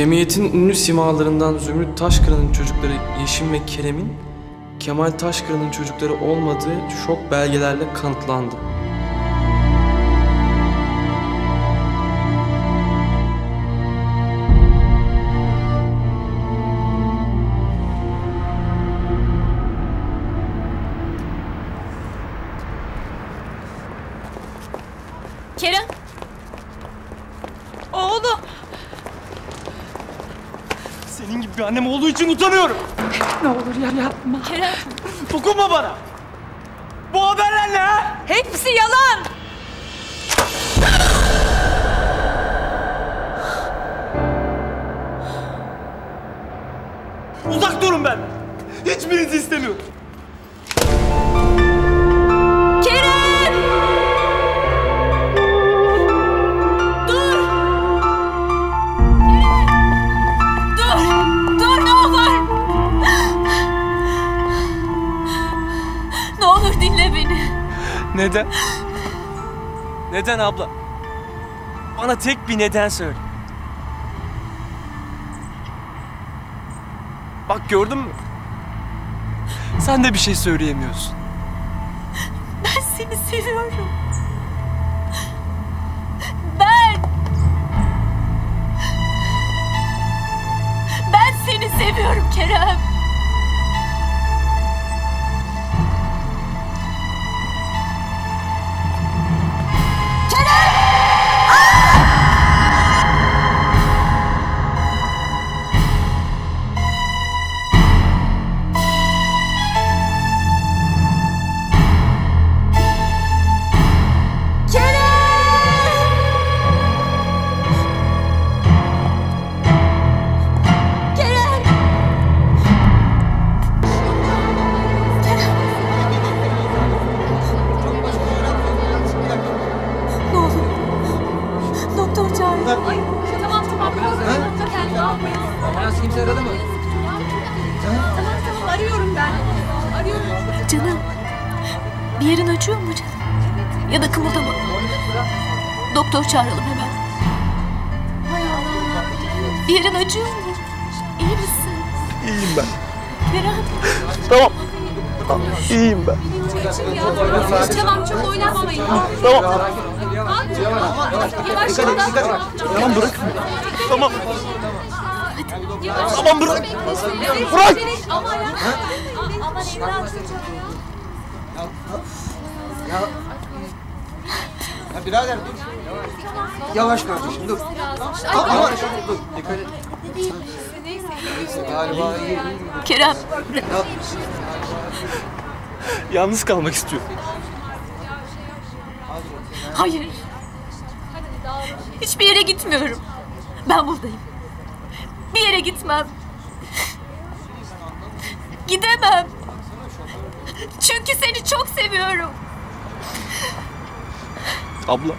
Cemiyetin ünlü simalarından Zümrüt Taşkıran'ın çocukları Yeşim ve Kerem'in Kemal Taşkıran'ın çocukları olmadığı şok belgelerle kanıtlandı. Annem olduğu için utanıyorum. Ne olur ya yapma. Kerem. Dokunma bana. Bu haberler ne ha? Hepsi yalan. Uzak durun ben. Hiçbirinizi istemiyorum. Neden? Neden abla? Bana tek bir neden söyle. Bak gördün mü? Sen de bir şey söyleyemiyorsun. Ben seni seviyorum. Ben. Ben seni seviyorum Kerem. Birader dur. Yavaş kardeşim dur. Ama dur dikkat et. Neyse galiba iyi. Kerem. Yalnız kalmak istiyorum. Hayır. Hiçbir yere gitmiyorum. Ben buradayım. Bir yere gitmem. Gidemem. Çünkü seni çok seviyorum. Abla.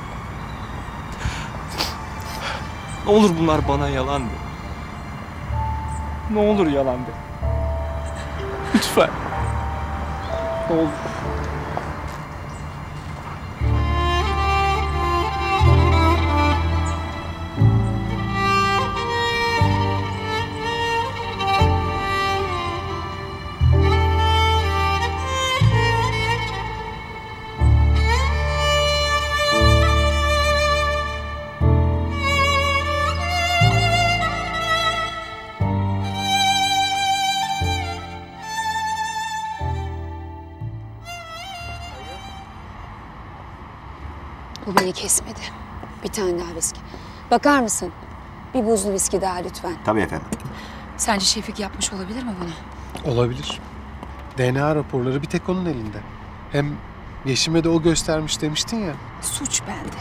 Ne olur bunlar bana yalan de. Ne olur yalan de. Lütfen. Ne olur. Bakar mısın? Bir buzlu viski daha lütfen. Tabii efendim. Sence Şefik yapmış olabilir mi bunu? Olabilir. DNA raporları bir tek onun elinde. Hem Yeşim'e de o göstermiş demiştin ya. Suç bende.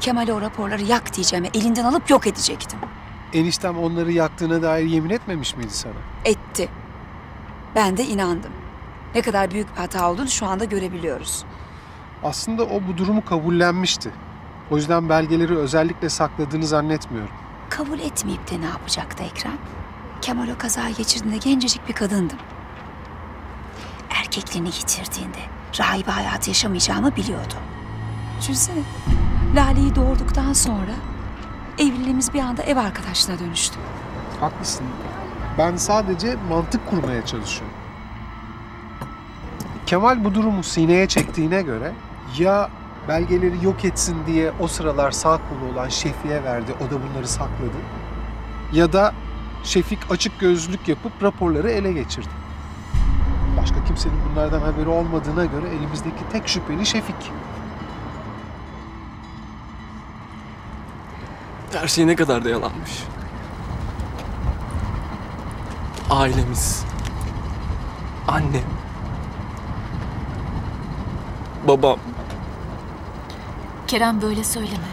Kemal'e o raporları yak diyeceğime elinden alıp yok edecektim. Eniştem onları yaktığına dair yemin etmemiş miydi sana? Etti. Ben de inandım. Ne kadar büyük bir hata olduğunu şu anda görebiliyoruz. Aslında o bu durumu kabullenmişti. O yüzden belgeleri özellikle sakladığını zannetmiyorum. Kabul etmeyip de ne yapacaktı Ekrem? Kemal o kaza geçirdiğinde gencecik bir kadındım. Erkekliğini yitirdiğinde rahibe hayatı yaşamayacağımı biliyordu. Düşünsene, Lale'yi doğurduktan sonra evliliğimiz bir anda ev arkadaşına dönüştü. Haklısın. Ben sadece mantık kurmaya çalışıyorum. Kemal bu durumu sineye çektiğine göre ya belgeleri yok etsin diye o sıralar sağ kolu olan Şefik'e verdi, o da bunları sakladı. Ya da Şefik açık gözlülük yapıp raporları ele geçirdi. Başka kimsenin bunlardan haberi olmadığına göre elimizdeki tek şüpheli Şefik. Her şey ne kadar da yalanmış. Ailemiz. Annem. Babam. Kerem böyle söyleme.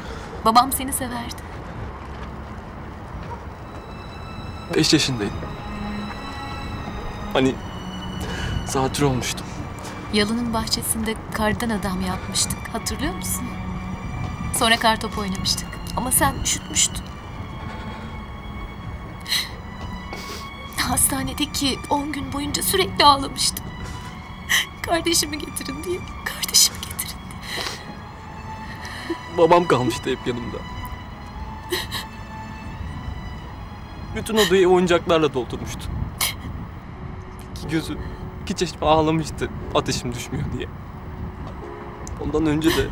Babam seni severdi. Beş yaşındaydım. Hani zatür olmuştum. Yalı'nın bahçesinde kardan adam yapmıştık. Hatırlıyor musun? Sonra kartop oynamıştık. Ama sen üşütmüştün. Hastanedeki 10 gün boyunca sürekli ağlamıştım. Kardeşimi getirin diye. Kardeşimi. Babam kalmıştı hep yanımda. Bütün odayı oyuncaklarla doldurmuştu. İki gözü, iki çeşme ağlamıştı ateşim düşmüyor diye. Ondan önce de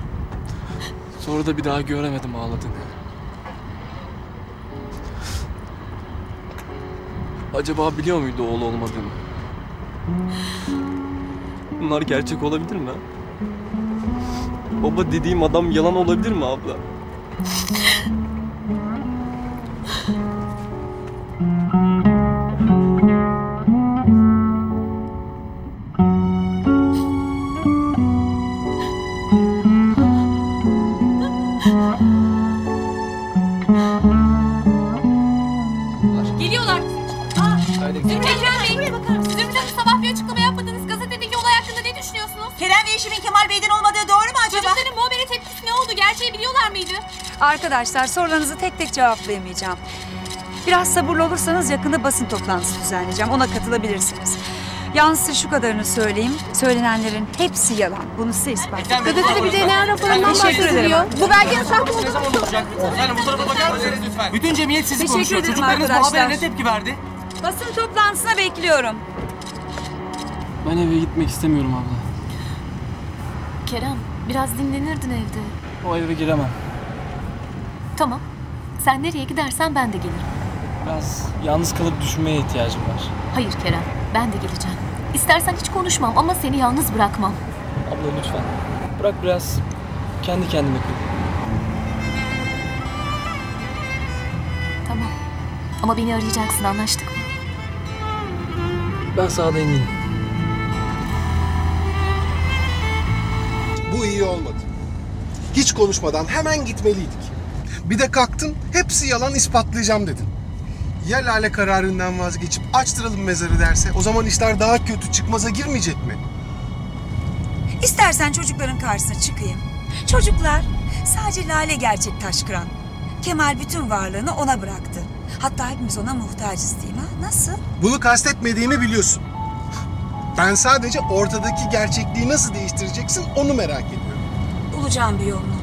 sonra da bir daha göremedim ağladığını. Acaba biliyor muydu oğlu olmadığını? Bunlar gerçek olabilir mi? Baba dediğim adam yalan olabilir mi abla? Arkadaşlar sorularınızı tek tek cevaplayamayacağım. Biraz sabırlı olursanız yakında basın toplantısı düzenleyeceğim. Ona katılabilirsiniz. Yalnız size şu kadarını söyleyeyim. Söylenenlerin hepsi yalan. Bunu size ispat edeyim. Gazetede bir DNA raporundan ederim. Bu belgenin sahte olduğunu Yani bu tarafa bakar mısınız lütfen? Bütün cemiyet sizi Teşekkür konuşuyor. ederim Çocuklarınız bu arkadaşlar. habere ne tepki verdi? Basın toplantısına bekliyorum. Ben eve gitmek istemiyorum abla. Kerem biraz dinlenirdin evde. O eve giremem. Tamam. Sen nereye gidersen ben de gelirim. Biraz yalnız kalıp düşünmeye ihtiyacım var. Hayır Kerem, ben de geleceğim. İstersen hiç konuşmam ama seni yalnız bırakmam. Abla lütfen. Bırak biraz kendi kendime kalayım. Tamam. Ama beni arayacaksın anlaştık mı? Ben sağda eminim. Bu iyi olmadı. Hiç konuşmadan hemen gitmeliydik. Bir de kalktın hepsi yalan ispatlayacağım dedin. Ya Lale kararından vazgeçip açtıralım mezarı derse o zaman işler daha kötü çıkmaza girmeyecek mi? İstersen çocukların karşısına çıkayım. Çocuklar sadece Lale gerçek taş kıran. Kemal bütün varlığını ona bıraktı. Hatta hepimiz ona muhtacız değil mi? ha? Nasıl? Bunu kastetmediğimi biliyorsun. Ben sadece ortadaki gerçekliği nasıl değiştireceksin onu merak ediyorum. Bulacağım bir yolunu.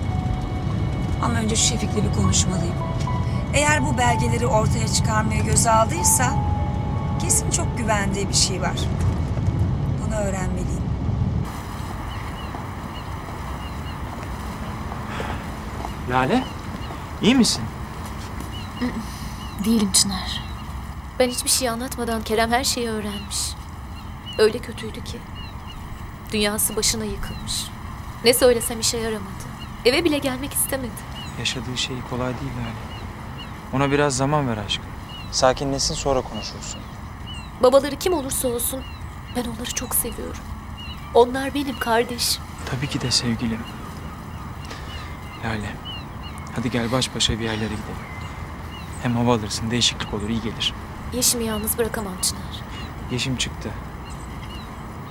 Ama önce şu Şefik'le bir konuşmalıyım. Eğer bu belgeleri ortaya çıkarmaya göze aldıysa kesin çok güvendiği bir şey var. Bunu öğrenmeliyim. Lale, iyi misin? Değilim Çınar. Ben hiçbir şey anlatmadan Kerem her şeyi öğrenmiş. Öyle kötüydü ki. Dünyası başına yıkılmış. Ne söylesem işe yaramadı. Eve bile gelmek istemedi. Yaşadığı şey kolay değil yani. Ona biraz zaman ver aşkım. Sakinleşsin sonra konuşursun. Babaları kim olursa olsun ben onları çok seviyorum. Onlar benim kardeşim. Tabii ki de sevgilim. Lale. Hadi gel baş başa bir yerlere gidelim. Hem hava alırsın, değişiklik olur, iyi gelir. Yeşim'i yalnız bırakamam Çınar. Yeşim çıktı.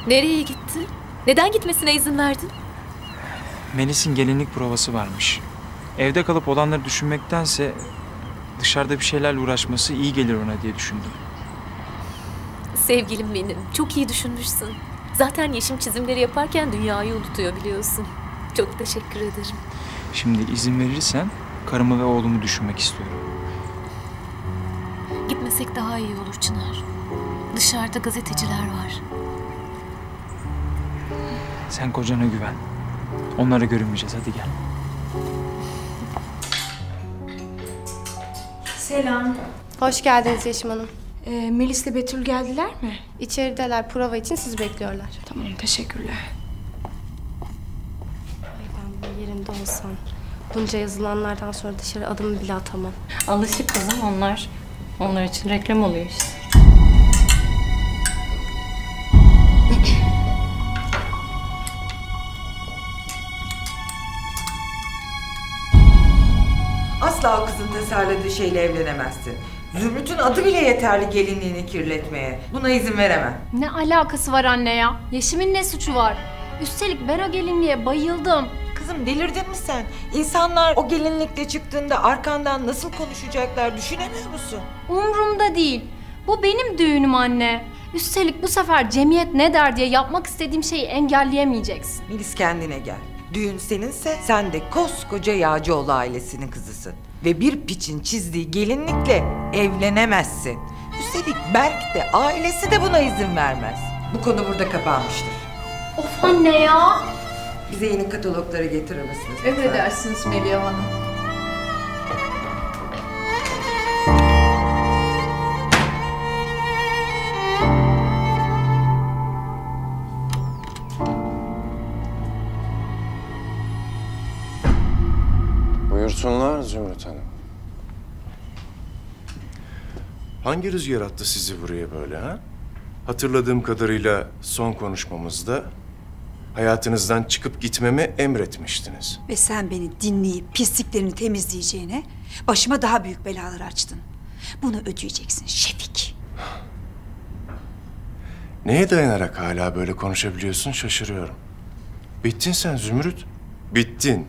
Nereye gitti? Neden gitmesine izin verdin? Melis'in gelinlik provası varmış. Evde kalıp olanları düşünmektense dışarıda bir şeylerle uğraşması iyi gelir ona diye düşündüm. Sevgilim benim. Çok iyi düşünmüşsün. Zaten Yeşim çizimleri yaparken dünyayı unutuyor biliyorsun. Çok teşekkür ederim. Şimdi izin verirsen karımı ve oğlumu düşünmek istiyorum. Gitmesek daha iyi olur Çınar. Dışarıda gazeteciler var. Sen kocana güven. Onlara görünmeyeceğiz hadi gel. Selam. Hoş geldiniz Yeşim Hanım. Ee, Melis'le Betül geldiler mi? İçerideler prova için sizi bekliyorlar. Tamam, teşekkürler. Ay ben bu yerinde olsam bunca yazılanlardan sonra dışarı adımı bile atamam. Alışık kızım onlar. Onlar için reklam oluyor işte. Asla o kızın tasarladığı şeyle evlenemezsin. Zümrüt'ün adı bile yeterli gelinliğini kirletmeye. Buna izin veremem. Ne alakası var anne ya? Yeşim'in ne suçu var? Üstelik ben o gelinliğe bayıldım. Kızım delirdin mi sen? İnsanlar o gelinlikle çıktığında arkandan nasıl konuşacaklar düşünemiyor musun? Umrumda değil. Bu benim düğünüm anne. Üstelik bu sefer cemiyet ne der diye yapmak istediğim şeyi engelleyemeyeceksin. Melis kendine gel. Düğün seninse sen de koskoca Yağcıoğlu ailesinin kızısın. Ve bir piçin çizdiği gelinlikle evlenemezsin. Üstelik Berk de ailesi de buna izin vermez. Bu konu burada kapanmıştır. Of anne ya. Bize yeni katalogları getirir misiniz? Emredersiniz Melia Hanım. Hangi rüzgar attı sizi buraya böyle ha? Hatırladığım kadarıyla son konuşmamızda hayatınızdan çıkıp gitmemi emretmiştiniz. Ve sen beni dinleyip pisliklerini temizleyeceğine başıma daha büyük belalar açtın. Bunu ödeyeceksin Şefik. Neye dayanarak hala böyle konuşabiliyorsun şaşırıyorum. Bittin sen Zümrüt. Bittin.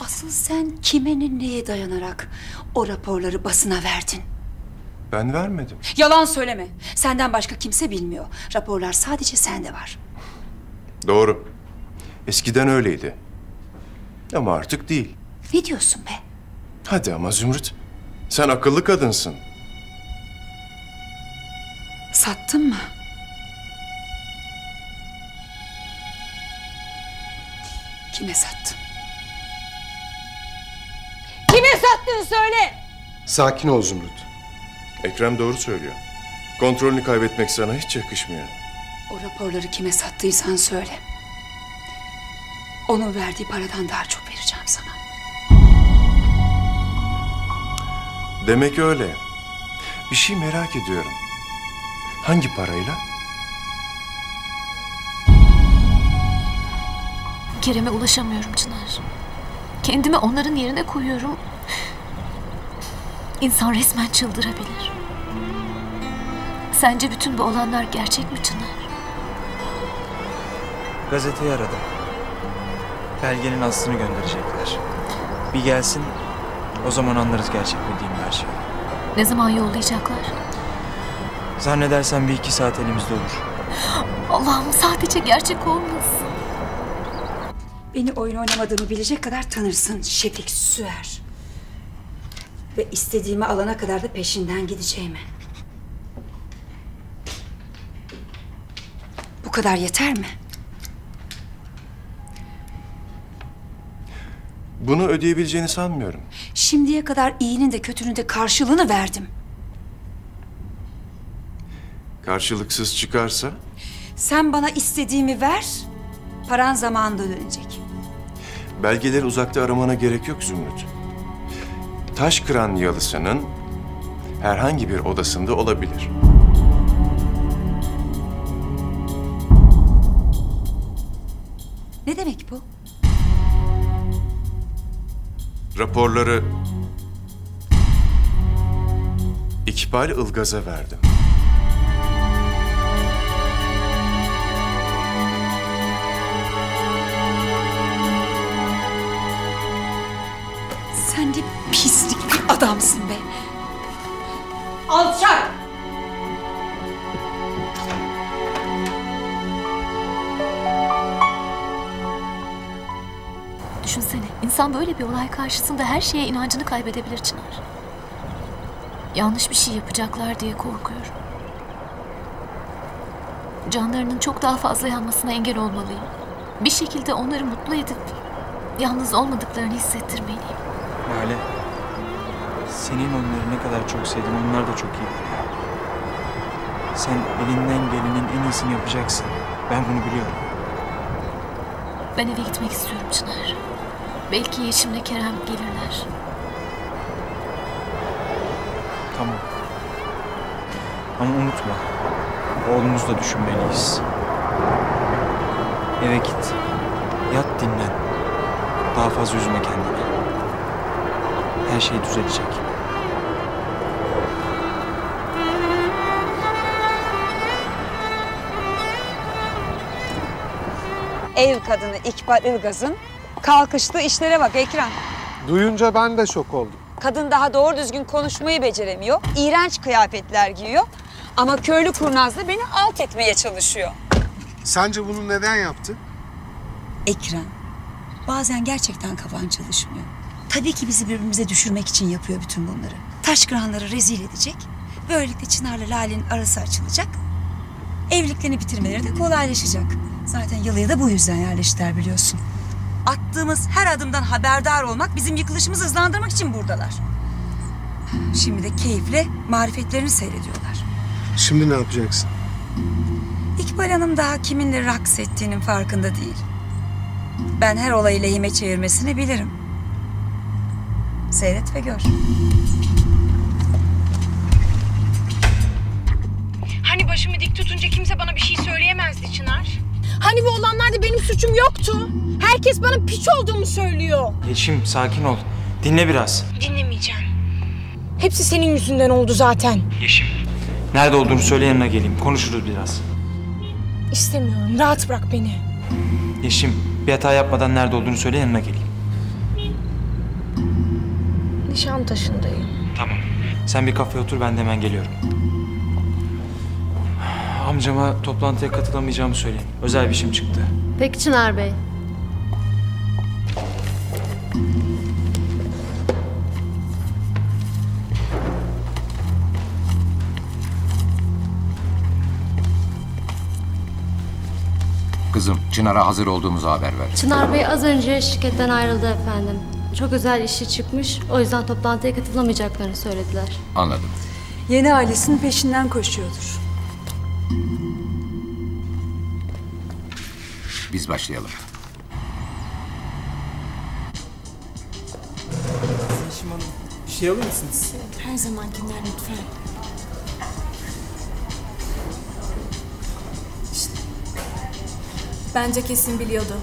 Asıl sen kime ne- neye dayanarak o raporları basına verdin? Ben vermedim. Yalan söyleme. Senden başka kimse bilmiyor. Raporlar sadece sende var. Doğru. Eskiden öyleydi. Ama artık değil. Ne diyorsun be? Hadi ama Zümrüt. Sen akıllı kadınsın. Sattın mı? Kime sattın? Kime sattın söyle! Sakin ol Zümrüt. Ekrem doğru söylüyor. Kontrolünü kaybetmek sana hiç yakışmıyor. O raporları kime sattıysan söyle. Onun verdiği paradan daha çok vereceğim sana. Demek öyle. Bir şey merak ediyorum. Hangi parayla? Kerem'e ulaşamıyorum Çınar. Kendimi onların yerine koyuyorum. İnsan resmen çıldırabilir. Sence bütün bu olanlar gerçek mi Çınar? Gazeteyi aradım. Belgenin aslını gönderecekler. Bir gelsin o zaman anlarız gerçek mi değil mi her şey. Ne zaman yollayacaklar? Zannedersem bir iki saat elimizde olur. Allah'ım sadece gerçek olmasın. Beni oyun oynamadığımı bilecek kadar tanırsın Şefik Süer. Ve istediğimi alana kadar da peşinden gideceğimi. Bu kadar yeter mi? Bunu ödeyebileceğini sanmıyorum. Şimdiye kadar iyinin de kötünün de karşılığını verdim. Karşılıksız çıkarsa Sen bana istediğimi ver, paran zamanında dönecek. belgeleri uzakta aramana gerek yok Zümrüt. Taş kıran yalısının herhangi bir odasında olabilir. Ne demek bu? Raporları İkbal Ilgaz'a verdim. Adamsın be. Alçak! Düşünsene insan böyle bir olay karşısında her şeye inancını kaybedebilir Çınar. Yanlış bir şey yapacaklar diye korkuyorum. Canlarının çok daha fazla yanmasına engel olmalıyım. Bir şekilde onları mutlu edip yalnız olmadıklarını hissettirmeliyim. Lale, senin onları ne kadar çok sevdiğini onlar da çok iyi biliyor. Sen elinden gelenin en iyisini yapacaksın. Ben bunu biliyorum. Ben eve gitmek istiyorum Çınar. Belki Yeşim'le Kerem gelirler. Tamam. Ama unutma, oğlumuzu da düşünmeliyiz. Eve git, yat dinlen. Daha fazla üzme kendini. Her şey düzelecek. Ev kadını İkbal Ilgaz'ın kalkıştığı işlere bak Ekrem. Duyunca ben de şok oldum. Kadın daha doğru düzgün konuşmayı beceremiyor. İğrenç kıyafetler giyiyor. Ama köylü kurnazla beni alt etmeye çalışıyor. Sence bunu neden yaptı? Ekrem, bazen gerçekten kafan çalışmıyor. Tabii ki bizi birbirimize düşürmek için yapıyor bütün bunları. Taş kıranları rezil edecek. Böylelikle Çınar'la Lale'nin arası açılacak. Evliliklerini bitirmeleri de kolaylaşacak. Zaten yalıya da bu yüzden yerleştiler biliyorsun. Attığımız her adımdan haberdar olmak, bizim yıkılışımızı hızlandırmak için buradalar. Şimdi de keyifle marifetlerini seyrediyorlar. Şimdi ne yapacaksın? İkbal Hanım daha kiminle raks ettiğinin farkında değil. Ben her olayı lehime çevirmesini bilirim. Seyret ve gör. Hani başımı dik tutunca kimse bana bir şey söyleyemezdi Çınar? Hani bu olanlarda benim suçum yoktu? Herkes bana piç olduğumu söylüyor. Yeşim, sakin ol. Dinle biraz. Dinlemeyeceğim. Hepsi senin yüzünden oldu zaten. Yeşim. Nerede olduğunu söyle yanına geleyim. Konuşuruz biraz. İstemiyorum. Rahat bırak beni. Yeşim, bir hata yapmadan nerede olduğunu söyle yanına geleyim. Nişantaşı'ndayım. Tamam. Sen bir kafeye otur, ben de hemen geliyorum. Amcama toplantıya katılamayacağımı söyleyin. Özel bir işim çıktı. Peki Çınar Bey. Kızım Çınar'a hazır olduğumuzu haber ver. Çınar Bey az önce şirketten ayrıldı efendim. Çok özel işi çıkmış. O yüzden toplantıya katılamayacaklarını söylediler. Anladım. Yeni ailesinin peşinden koşuyordur. Biz başlayalım. Yeşim Hanım, bir şey alır mısınız? Her zamankinden lütfen. Bence kesin biliyordu.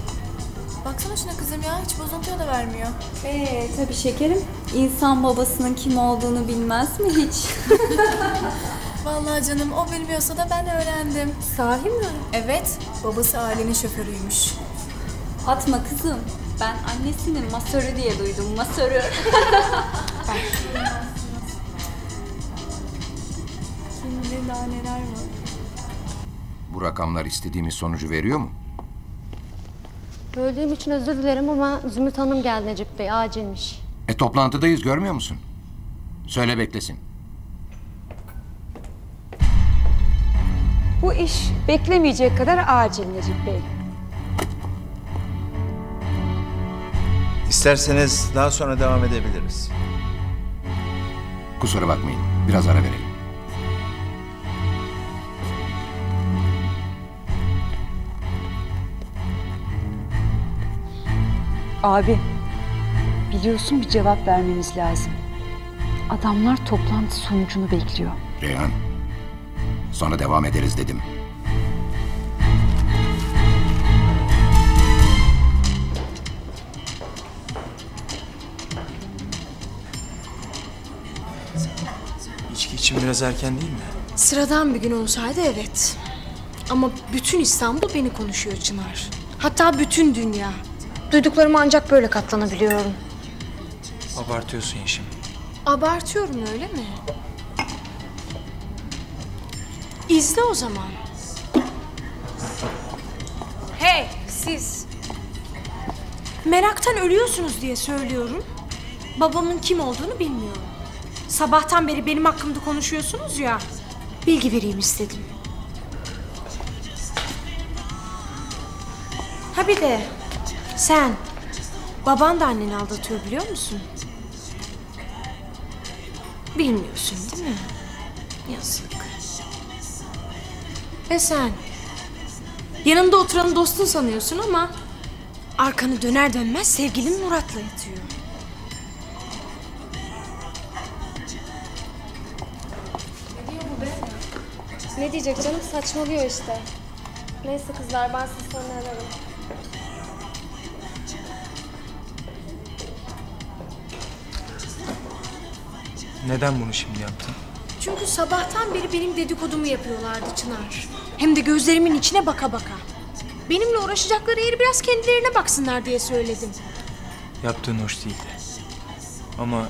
Baksana şuna kızım ya hiç bozuntuya da vermiyor. Ee tabii şekerim. İnsan babasının kim olduğunu bilmez mi hiç? Vallahi canım o bilmiyorsa da ben öğrendim. Sahi mi? Evet, babası ailenin şoförüymüş. Atma kızım. Ben annesinin masörü diye duydum. Masörü. Kim bilir daha neler var. Bu rakamlar istediğimiz sonucu veriyor mu? Böldüğüm için özür dilerim ama Zümrüt Hanım geldi Necip Bey. Acilmiş. E toplantıdayız görmüyor musun? Söyle beklesin. Bu iş beklemeyecek kadar acil Necip Bey. İsterseniz daha sonra devam edebiliriz. Kusura bakmayın. Biraz ara verelim. Abi, biliyorsun bir cevap vermemiz lazım. Adamlar toplantı sonucunu bekliyor. Reyhan. Sonra devam ederiz dedim. İçki için biraz erken değil mi? Sıradan bir gün olsaydı evet. Ama bütün İstanbul beni konuşuyor Çınar. Hatta bütün dünya. Duyduklarıma ancak böyle katlanabiliyorum. Abartıyorsun Yeşim. Abartıyorum öyle mi? İzle o zaman. Hey siz. Meraktan ölüyorsunuz diye söylüyorum. Babamın kim olduğunu bilmiyorum. Sabahtan beri benim hakkımda konuşuyorsunuz ya. Bilgi vereyim istedim. Ha bir de sen baban da anneni aldatıyor biliyor musun? Bilmiyorsun değil mi? Yazık. Ve sen yanında oturanı dostun sanıyorsun ama arkanı döner dönmez sevgilin Murat'la yatıyor. Ne diyecek canım saçmalıyor işte. Neyse kızlar ben sizi sonra ararım. Neden bunu şimdi yaptın? Çünkü sabahtan beri benim dedikodumu yapıyorlardı Çınar. Hem de gözlerimin içine baka baka. Benimle uğraşacakları yeri biraz kendilerine baksınlar diye söyledim. Yaptığın hoş değildi. Ama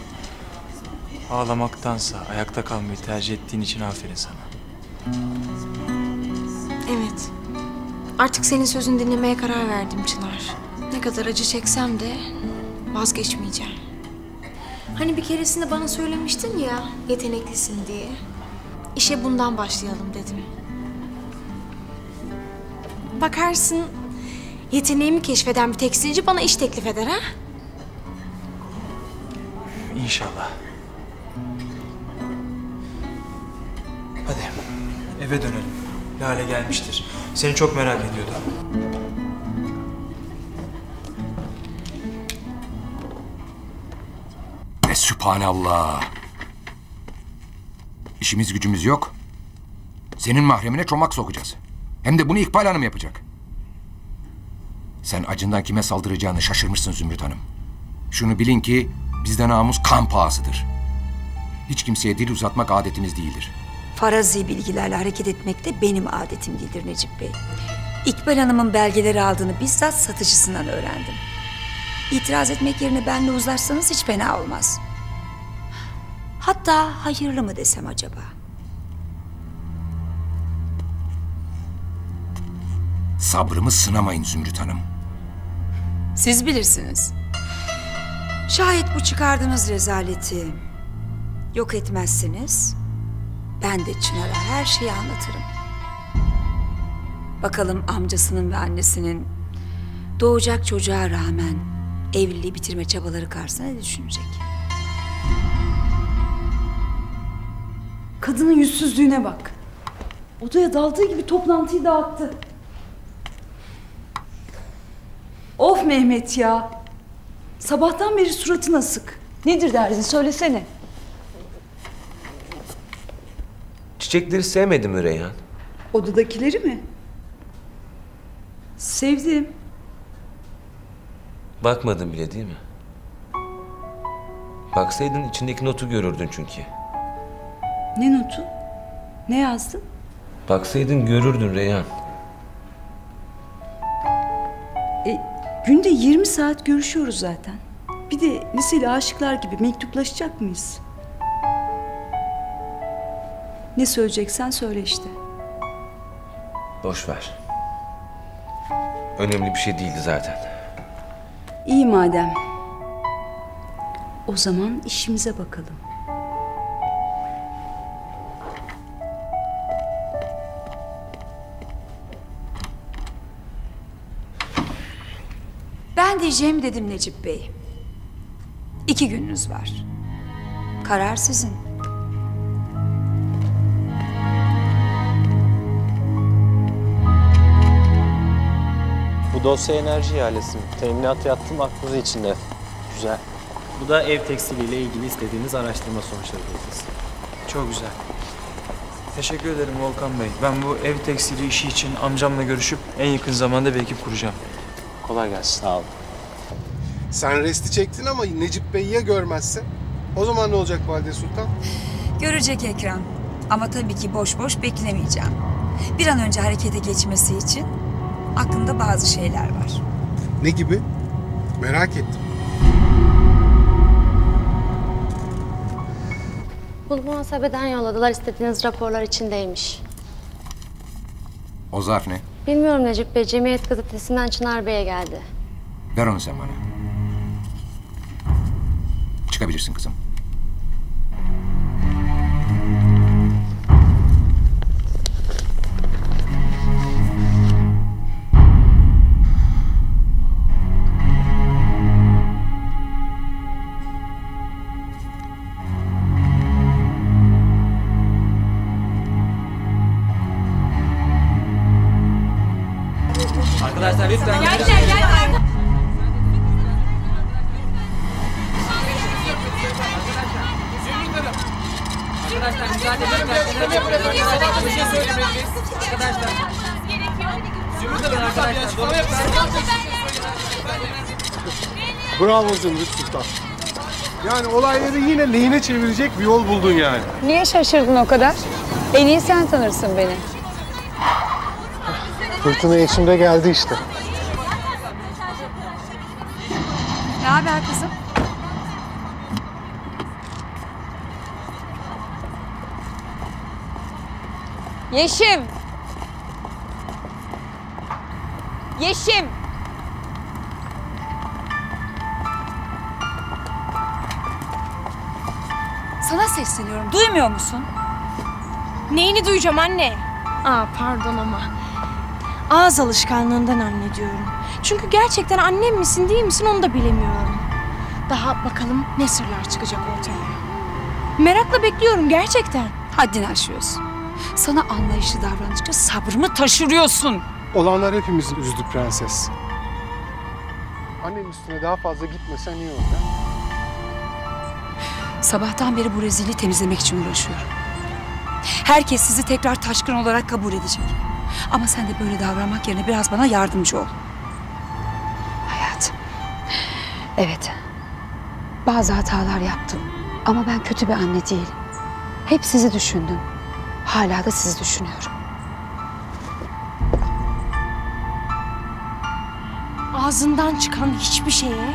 ağlamaktansa ayakta kalmayı tercih ettiğin için aferin sana. Evet. Artık senin sözünü dinlemeye karar verdim Çınar. Ne kadar acı çeksem de vazgeçmeyeceğim. Hani bir keresinde bana söylemiştin ya yeteneklisin diye. İşe bundan başlayalım dedim. Bakarsın yeteneğimi keşfeden bir tekstilci bana iş teklif eder ha? İnşallah. Hadi eve dönelim. Lale gelmiştir. Seni çok merak ediyordu. Ve sübhanallah. İşimiz gücümüz yok. Senin mahremine çomak sokacağız. Hem de bunu İkbal Hanım yapacak. Sen acından kime saldıracağını şaşırmışsın Zümrüt Hanım. Şunu bilin ki bizde namus kan pahasıdır. Hiç kimseye dil uzatmak adetimiz değildir. Farazi bilgilerle hareket etmek de benim adetim değildir Necip Bey. İkbal Hanım'ın belgeleri aldığını bizzat satıcısından öğrendim. İtiraz etmek yerine benle uzlaşsanız hiç fena olmaz. Hatta hayırlı mı desem acaba? Sabrımı sınamayın Zümrüt Hanım. Siz bilirsiniz. Şayet bu çıkardığınız rezaleti yok etmezseniz ben de Çınar'a her şeyi anlatırım. Bakalım amcasının ve annesinin doğacak çocuğa rağmen evliliği bitirme çabaları karşısında ne düşünecek? Kadının yüzsüzlüğüne bak. Odaya daldığı gibi toplantıyı dağıttı. Of Mehmet ya. Sabahtan beri suratın asık. Nedir derdin söylesene. Çiçekleri sevmedin mi Reyhan? Odadakileri mi? Sevdim. Bakmadın bile değil mi? Baksaydın içindeki notu görürdün çünkü. Ne notu? Ne yazdın? Baksaydın görürdün Reyhan. E, günde 20 saat görüşüyoruz zaten. Bir de liseli aşıklar gibi mektuplaşacak mıyız? Ne söyleyeceksen söyle işte. Boş ver. Önemli bir şey değildi zaten. İyi madem. O zaman işimize bakalım. Ben diyeceğimi dedim Necip Bey. İki gününüz var. Karar sizin. Bu dosya enerji ihalesi. Teminat yattım aklınız içinde. Güzel. Bu da ev tekstiliyle ilgili istediğiniz araştırma sonuçları dosyası. Çok güzel. Teşekkür ederim Volkan Bey. Ben bu ev tekstili işi için amcamla görüşüp en yakın zamanda bir ekip kuracağım. Kolay gelsin. Sağ olun. Sen resti çektin ama Necip Bey ya görmezse? O zaman ne olacak Valide Sultan? Görecek ekran. Ama tabii ki boş boş beklemeyeceğim. Bir an önce harekete geçmesi için aklımda bazı şeyler var. Ne gibi? Merak ettim. Bunu muhasebeden yolladılar istediğiniz raporlar içindeymiş. O zarf ne? Bilmiyorum Necip Bey, Cemiyet Gazetesi'nden Çınar Bey'e geldi. Ver onu sen bana. Çıkabilirsin kızım. Yani olayları yine lehine çevirecek bir yol buldun yani. Niye şaşırdın o kadar? En iyi sen tanırsın beni. Fırtına içimde geldi işte. Ne haber kızım? Yeşim! Yeşim! Sesleniyorum. Duymuyor musun? Neyini duyacağım anne? Aa pardon ama. Ağız alışkanlığından anne diyorum. Çünkü gerçekten annem misin değil misin onu da bilemiyorum. Daha bakalım ne sırlar çıkacak ortaya. Merakla bekliyorum gerçekten. Haddini aşıyorsun. Sana anlayışlı davranınca sabrımı taşırıyorsun. Olanlar hepimizi üzdü prenses. Annenin üstüne daha fazla gitmesen iyi olur. ha? Sabahtan beri bu rezilliği temizlemek için uğraşıyorum. Herkes sizi tekrar taşkın olarak kabul edecek. Ama sen de böyle davranmak yerine biraz bana yardımcı ol. Hayatım. Evet. Bazı hatalar yaptım. Ama ben kötü bir anne değilim. Hep sizi düşündüm. Hala da sizi düşünüyorum. Ağzından çıkan hiçbir şeye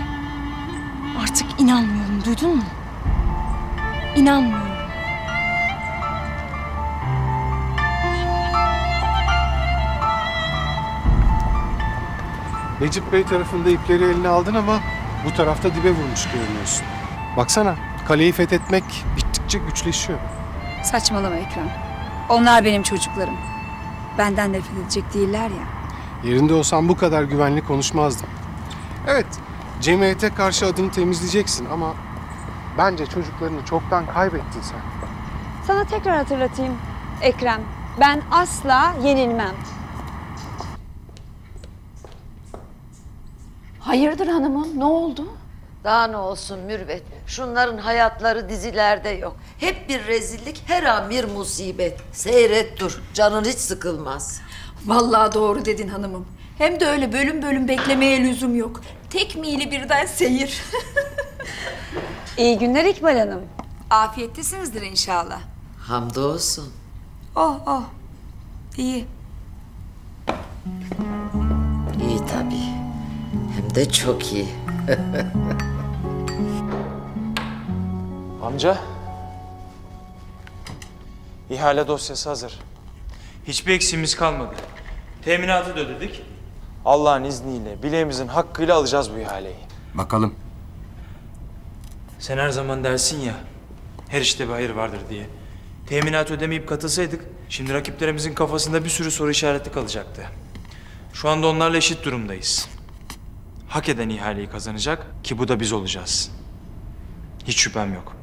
artık inanmıyorum duydun mu? İnanmıyorum. Necip Bey tarafında ipleri eline aldın ama bu tarafta dibe vurmuş görünüyorsun. Baksana kaleyi fethetmek bittikçe güçleşiyor. Saçmalama Ekrem. Onlar benim çocuklarım. Benden nefret edecek değiller ya. Yerinde olsam bu kadar güvenli konuşmazdım. Evet, cemiyete karşı adını temizleyeceksin ama bence çocuklarını çoktan kaybettin sen. Sana tekrar hatırlatayım Ekrem. Ben asla yenilmem. Hayırdır hanımım ne oldu? Daha ne olsun Mürvet. Şunların hayatları dizilerde yok. Hep bir rezillik, her an bir musibet. Seyret dur, canın hiç sıkılmaz. Vallahi doğru dedin hanımım. Hem de öyle bölüm bölüm beklemeye lüzum yok. Tek miğli birden seyir. İyi günler İkbal Hanım. Afiyettesinizdir inşallah. Hamdolsun. Oh oh. İyi. İyi tabii. Hem de çok iyi. Amca. İhale dosyası hazır. Hiçbir eksiğimiz kalmadı. Teminatı da ödedik. Allah'ın izniyle, bileğimizin hakkıyla alacağız bu ihaleyi. Bakalım. Sen her zaman dersin ya, her işte bir hayır vardır diye. Teminat ödemeyip katılsaydık, şimdi rakiplerimizin kafasında bir sürü soru işareti kalacaktı. Şu anda onlarla eşit durumdayız. Hak eden ihaleyi kazanacak ki bu da biz olacağız. Hiç şüphem yok.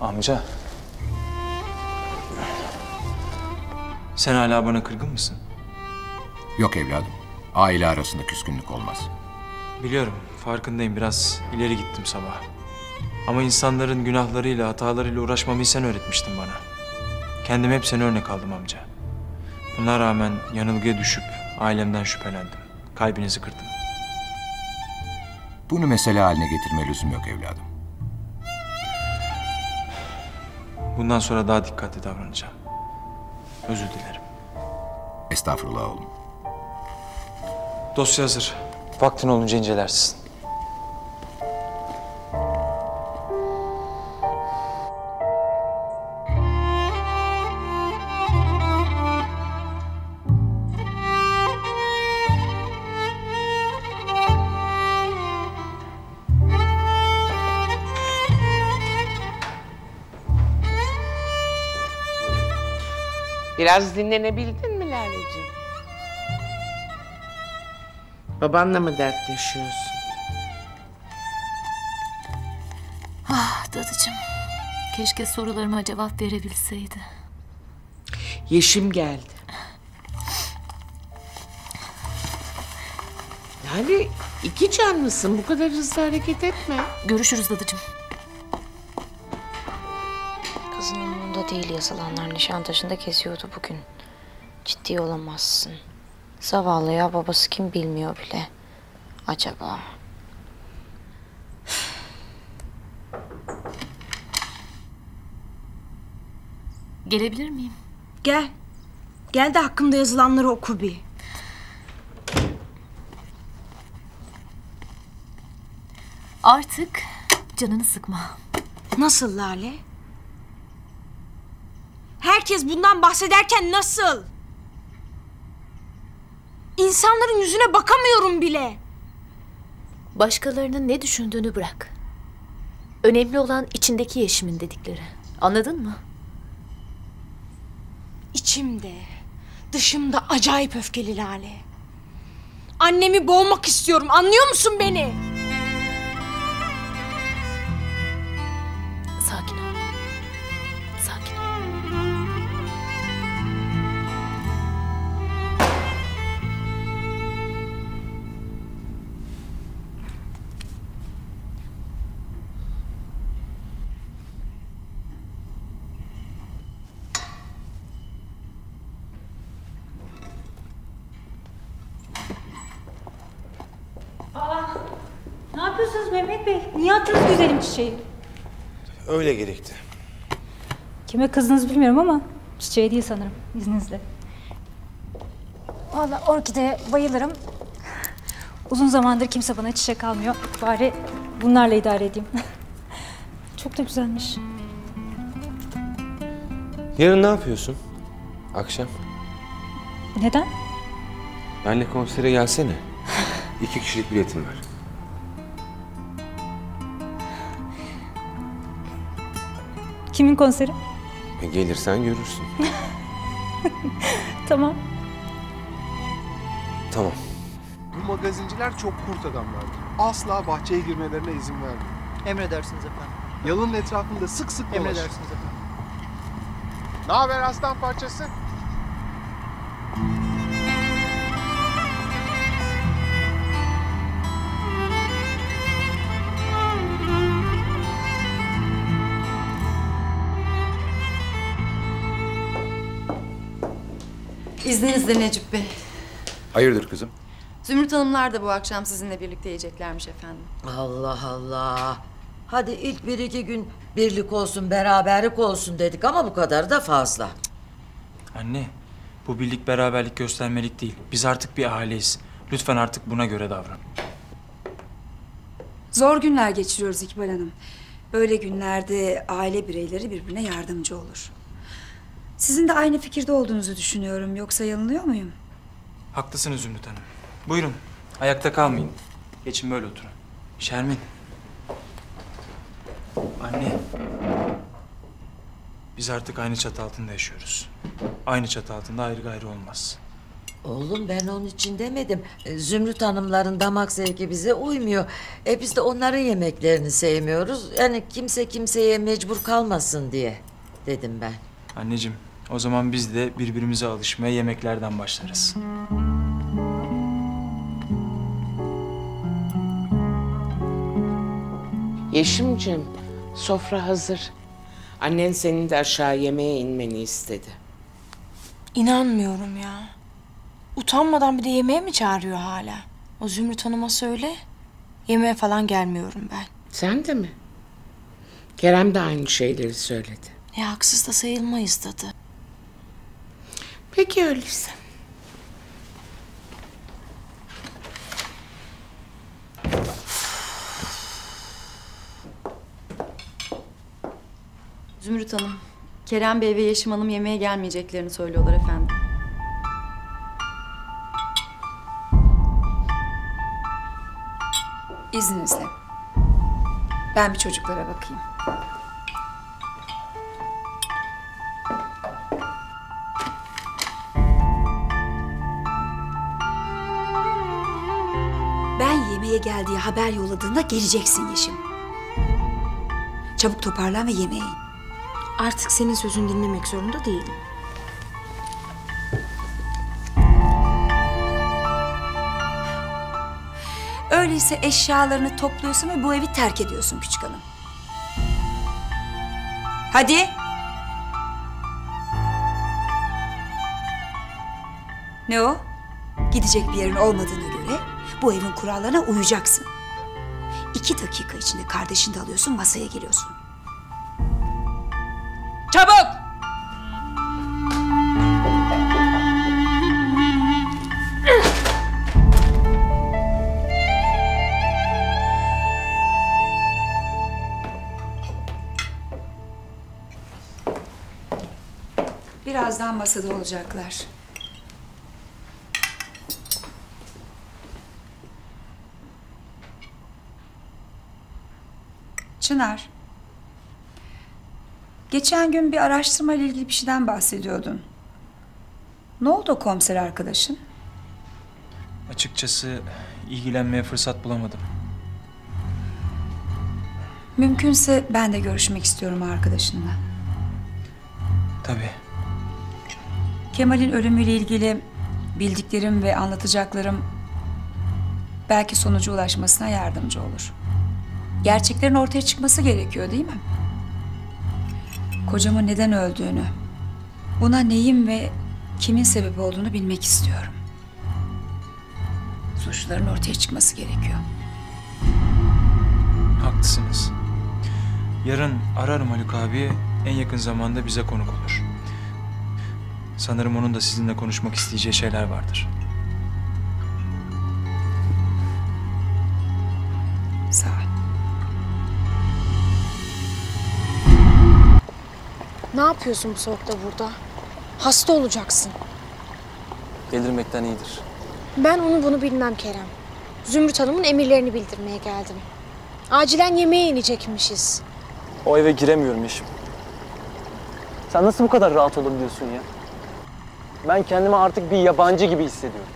Amca. Sen hala bana kırgın mısın? Yok evladım. Aile arasında küskünlük olmaz. Biliyorum, farkındayım. Biraz ileri gittim sabah. Ama insanların günahlarıyla, hatalarıyla uğraşmamayı sen öğretmiştin bana. Kendim hep seni örnek aldım amca. Buna rağmen yanılgıya düşüp ailemden şüphelendim. Kalbinizi kırdım. Bunu mesele haline getirme lüzum yok evladım. Bundan sonra daha dikkatli davranacağım. Özür dilerim. Estağfurullah oğlum. Dosya hazır. Vaktin olunca incelersin. Biraz dinlenebildin mi Lale'ciğim? Babanla mı dertleşiyorsun? Ah dadıcığım. Keşke sorularıma cevap verebilseydi. Yeşim geldi. Yani iki canlısın. Bu kadar hızlı hareket etme. Görüşürüz dadıcığım. Değil yazılanlar. Nişantaşı'nda kesiyordu bugün. Ciddi olamazsın. Zavallı ya babası kim bilmiyor bile. Acaba? Gelebilir miyim? Gel. Gel de hakkımda yazılanları oku bir. Artık canını sıkma. Nasıl Lale? Herkes bundan bahsederken nasıl? İnsanların yüzüne bakamıyorum bile. Başkalarının ne düşündüğünü bırak. Önemli olan içindeki Yeşim'in dedikleri. Anladın mı? İçimde, dışımda acayip öfkeli Lale. Annemi boğmak istiyorum. Anlıyor musun beni? Öyle gerekti. Kime kızdınız bilmiyorum ama çiçeği değil sanırım izninizle. Vallahi orkide bayılırım. Uzun zamandır kimse bana çiçek almıyor. Bari bunlarla idare edeyim. Çok da güzelmiş. Yarın ne yapıyorsun? Akşam. Neden? Benle konsere gelsene. İki kişilik biletim var. Kimin konseri? E, gelirsen görürsün. Tamam. Tamam. Bu magazinciler çok kurt adamlardır. Asla bahçeye girmelerine izin vermiyor. Emredersiniz efendim. Yalının etrafında sık sık dolaşır. Emredersiniz efendim. Ne haber aslan parçası? İzninizle Necip Bey. Hayırdır kızım? Zümrüt Hanımlar da bu akşam sizinle birlikte yiyeceklermiş efendim. Allah Allah. Hadi ilk bir iki gün birlik olsun, beraberlik olsun dedik ama bu kadar da fazla. Anne, bu birlik beraberlik göstermelik değil. Biz artık bir aileyiz. Lütfen artık buna göre davran. Zor günler geçiriyoruz İkbal Hanım. Böyle günlerde aile bireyleri birbirine yardımcı olur. Sizin de aynı fikirde olduğunuzu düşünüyorum. Yoksa yanılıyor muyum? Haklısınız Zümrüt Hanım. Buyurun, ayakta kalmayın. Geçin böyle oturun. Şermin. Anne. Biz artık aynı çatı altında yaşıyoruz. Aynı çatı altında ayrı gayrı olmaz. Oğlum ben onun için demedim. E, Zümrüt Hanımların damak zevki bize uymuyor. E biz de onların yemeklerini sevmiyoruz. Yani kimse kimseye mecbur kalmasın diye dedim ben. Anneciğim, o zaman biz de birbirimize alışmaya yemeklerden başlarız. Yeşimcim, sofra hazır. Annen senin de aşağı yemeğe inmeni istedi. İnanmıyorum ya. Utanmadan bir de yemeğe mi çağırıyor hala? O Zümrüt Hanım'a söyle. Yemeğe falan gelmiyorum ben. Sen de mi? Kerem de aynı şeyleri söyledi. Ya haksız da sayılmayız dadı. Peki öyleyse. Zümrüt Hanım, Kerem Bey ve Yeşim Hanım yemeğe gelmeyeceklerini söylüyorlar efendim. İzninizle. Ben bir çocuklara bakayım. Yemeğe geldiği haber yolladığında geleceksin Yeşim. Çabuk toparlan ve yemeğe in. Artık senin sözünü dinlemek zorunda değilim. Öyleyse eşyalarını topluyorsun ve bu evi terk ediyorsun küçük hanım. Hadi. Ne o? Gidecek bir yerin olmadığına göre bu evin kurallarına uyacaksın. İki dakika içinde kardeşini de alıyorsun masaya geliyorsun. Çabuk! Birazdan masada olacaklar. Çınar. Geçen gün bir araştırma ile ilgili bir şeyden bahsediyordun. Ne oldu o komiser arkadaşın? Açıkçası ilgilenmeye fırsat bulamadım. Mümkünse ben de görüşmek istiyorum arkadaşınla. Tabii. Kemal'in ölümüyle ilgili bildiklerim ve anlatacaklarım belki sonuca ulaşmasına yardımcı olur. Gerçeklerin ortaya çıkması gerekiyor değil mi? Kocamın neden öldüğünü, buna neyin ve kimin sebep olduğunu bilmek istiyorum. Suçluların ortaya çıkması gerekiyor. Haklısınız. Yarın ararım Haluk abi. En yakın zamanda bize konuk olur. Sanırım onun da sizinle konuşmak isteyeceği şeyler vardır. Ne yapıyorsun bu soğukta burada? Hasta olacaksın. Delirmekten iyidir. Ben onu bunu bilmem Kerem. Zümrüt Hanım'ın emirlerini bildirmeye geldim. Acilen yemeğe inecekmişiz. O eve giremiyorum Yeşim. Sen nasıl bu kadar rahat olabiliyorsun ya? Ben kendimi artık bir yabancı gibi hissediyorum.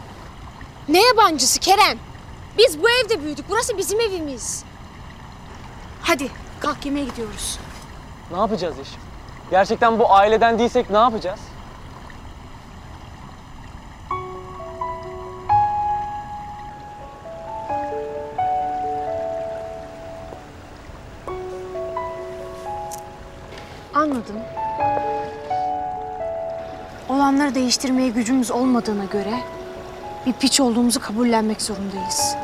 Ne yabancısı Kerem? Biz bu evde büyüdük. Burası bizim evimiz. Hadi kalk yemeğe gidiyoruz. Ne yapacağız Yeşim? Gerçekten bu aileden değilsek ne yapacağız? Anladım. Olanları değiştirmeye gücümüz olmadığına göre bir piç olduğumuzu kabullenmek zorundayız.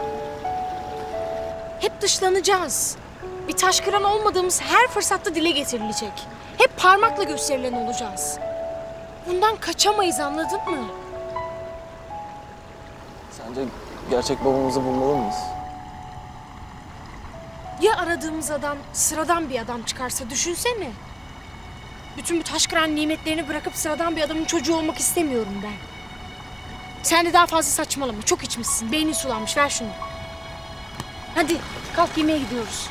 Hep dışlanacağız. Bir taşkıran olmadığımız her fırsatta dile getirilecek. Hep parmakla gösterilen olacağız. Bundan kaçamayız anladın mı? Sence gerçek babamızı bulmalı mıyız? Ya aradığımız adam sıradan bir adam çıkarsa düşünsene. Bütün bu taşkıran nimetlerini bırakıp sıradan bir adamın çocuğu olmak istemiyorum ben. Sen de daha fazla saçmalama. Çok içmişsin. Beynin sulanmış. Ver şunu. Hadi kalk yemeğe gidiyoruz.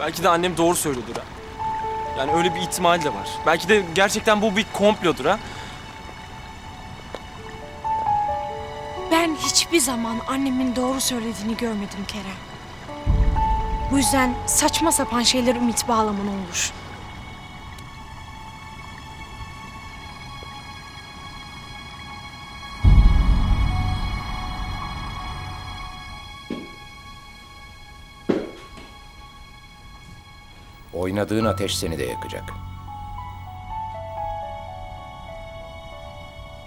Belki de annem doğru söylüyordur ha. Yani öyle bir ihtimal de var. Belki de gerçekten bu bir komplodur ha. Ben hiçbir zaman annemin doğru söylediğini görmedim Kerem. Bu yüzden saçma sapan şeyler ümit bağlaman olur. Oynadığın ateş seni de yakacak.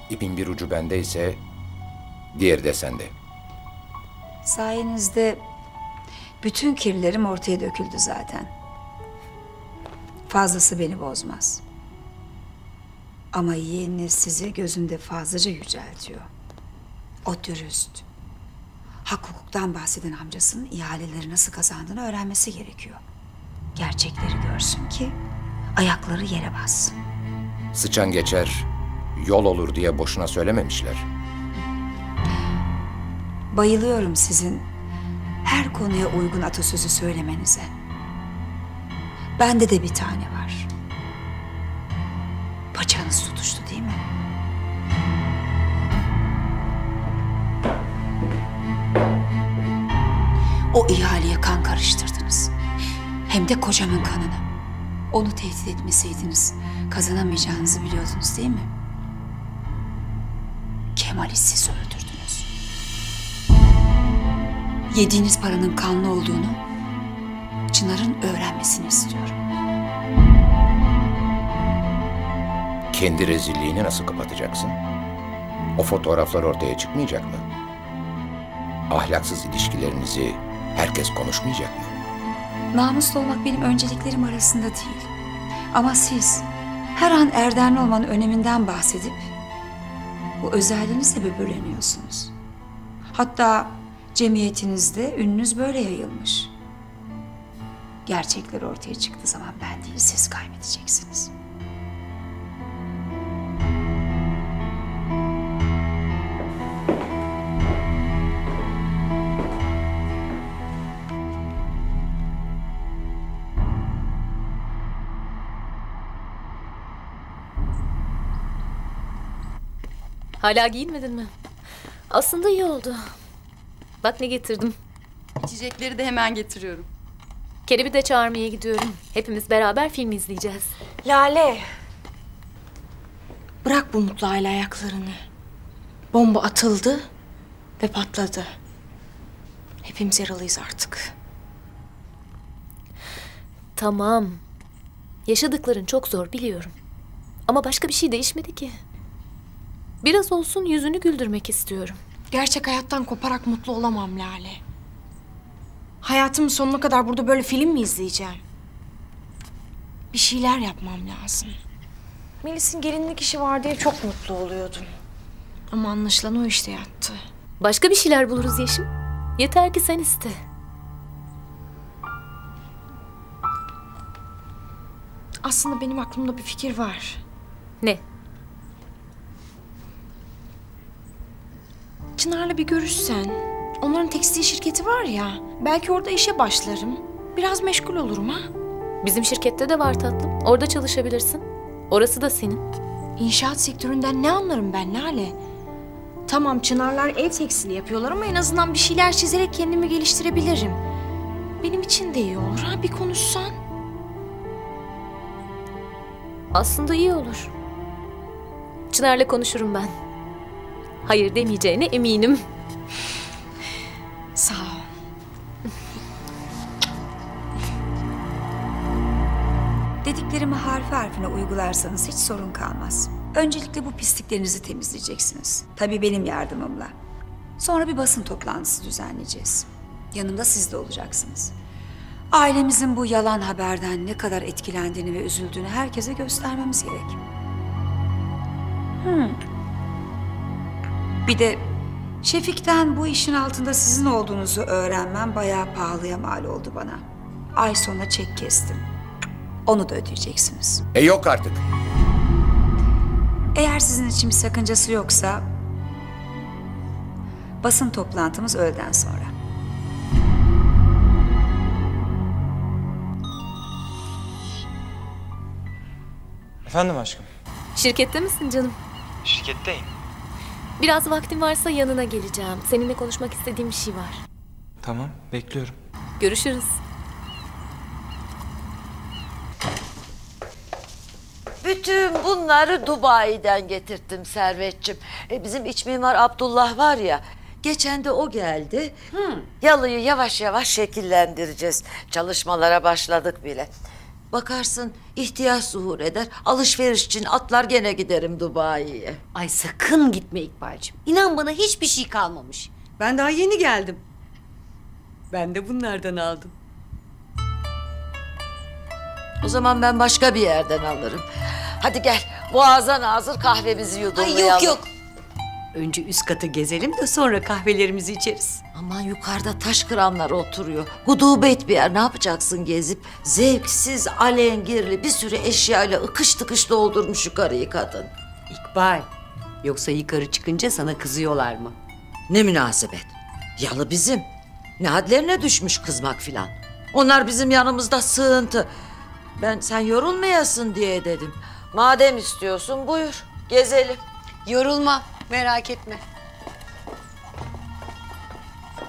İpin bir ucu bendeyse diğeri de sende. Sayenizde bütün kirlerim ortaya döküldü zaten. Fazlası beni bozmaz. Ama yeğeniniz sizi gözümde fazlaca yüceltiyor. O dürüst. Hak hukuktan bahseden amcasının ihaleleri nasıl kazandığını öğrenmesi gerekiyor. Gerçekleri görsün ki ayakları yere bassın. Sıçan geçer, yol olur diye boşuna söylememişler. Bayılıyorum sizin her konuya uygun atasözü söylemenize. Bende de bir tane var. Paçanız tutuştu değil mi? O ihaleye kan karıştırdınız. Hem de kocamın kanını. Onu tehdit etmeseydiniz kazanamayacağınızı biliyordunuz değil mi? Kemal'i siz öldürdünüz. Yediğiniz paranın kanlı olduğunu Çınar'ın öğrenmesini istiyorum. Kendi rezilliğini nasıl kapatacaksın? O fotoğraflar ortaya çıkmayacak mı? Ahlaksız ilişkilerinizi herkes konuşmayacak mı? Namuslu olmak benim önceliklerim arasında değil. Ama siz her an erdemli olmanın öneminden bahsedip bu özelliğinizle böbürleniyorsunuz. Hatta cemiyetinizde ününüz böyle yayılmış. Gerçekler ortaya çıktığı zaman ben değil siz kaybedeceksiniz. Hala giyinmedin mi? Aslında iyi oldu. Bak ne getirdim. İçecekleri de hemen getiriyorum. Kerem'i de çağırmaya gidiyorum. Hepimiz beraber film izleyeceğiz. Lale. Bırak bu mutlu aile ayaklarını. Bomba atıldı ve patladı. Hepimiz yaralıyız artık. Tamam. Yaşadıkların çok zor biliyorum. Ama başka bir şey değişmedi ki. Biraz olsun yüzünü güldürmek istiyorum. Gerçek hayattan koparak mutlu olamam Lale. Hayatımın sonuna kadar burada böyle film mi izleyeceğim? Bir şeyler yapmam lazım. Melis'in gelinlik işi var diye çok mutlu oluyordum. Ama anlaşılan o işte yattı. Başka bir şeyler buluruz Yeşim. Yeter ki sen iste. Aslında benim aklımda bir fikir var. Ne? Çınar'la bir görüşsen. Onların tekstil şirketi var ya. Belki orada işe başlarım. Biraz meşgul olurum ha. Bizim şirkette de var tatlım. Orada çalışabilirsin. Orası da senin. İnşaat sektöründen ne anlarım ben Lale? Tamam Çınarlar ev tekstili yapıyorlar ama en azından bir şeyler çizerek kendimi geliştirebilirim. Benim için de iyi olur ha bir konuşsan. Aslında iyi olur. Çınar'la konuşurum ben. Hayır demeyeceğine eminim. Sağ ol. Dediklerimi harfi harfine uygularsanız hiç sorun kalmaz. Öncelikle bu pisliklerinizi temizleyeceksiniz. Tabii benim yardımımla. Sonra bir basın toplantısı düzenleyeceğiz. Yanımda siz de olacaksınız. Ailemizin bu yalan haberden ne kadar etkilendiğini ve üzüldüğünü herkese göstermemiz gerek. Hmm. Bir de Şefik'ten bu işin altında sizin olduğunuzu öğrenmem bayağı pahalıya mal oldu bana. Ay sonuna çek kestim. Onu da ödeyeceksiniz. E yok artık. Eğer sizin için bir sakıncası yoksa basın toplantımız öğleden sonra. Efendim aşkım? Şirkette misin canım? Şirketteyim. Biraz vaktin varsa yanına geleceğim. Seninle konuşmak istediğim bir şey var. Tamam, bekliyorum. Görüşürüz. Bütün bunları Dubai'den getirttim Servetçim. E, bizim iç mimar Abdullah var ya. Geçen de o geldi. Yalıyı yavaş yavaş şekillendireceğiz. Çalışmalara başladık bile. Bakarsın ihtiyaç zuhur eder. Alışveriş için atlar gene giderim Dubai'ye. Ay sakın gitme İkbal'cim. İnan bana hiçbir şey kalmamış. Ben daha yeni geldim. Ben de bunlardan aldım. O zaman ben başka bir yerden alırım. Hadi gel boğazdan hazır kahvemizi yudumlayalım. Ay yok yok. Önce üst katı gezelim de sonra kahvelerimizi içeriz. Aman yukarıda taş kıranlar oturuyor. Gudubet bir yer ne yapacaksın gezip? Zevksiz, alengirli bir sürü eşyayla ıkış tıkış doldurmuş yukarıyı kadın. İkbal. Yoksa yukarı çıkınca sana kızıyorlar mı? Ne münasebet. Yalı bizim. Ne hadlerine düşmüş kızmak filan. Onlar bizim yanımızda sığıntı. Ben sen yorulmayasın diye dedim. Madem istiyorsun buyur gezelim. Yorulma merak etme.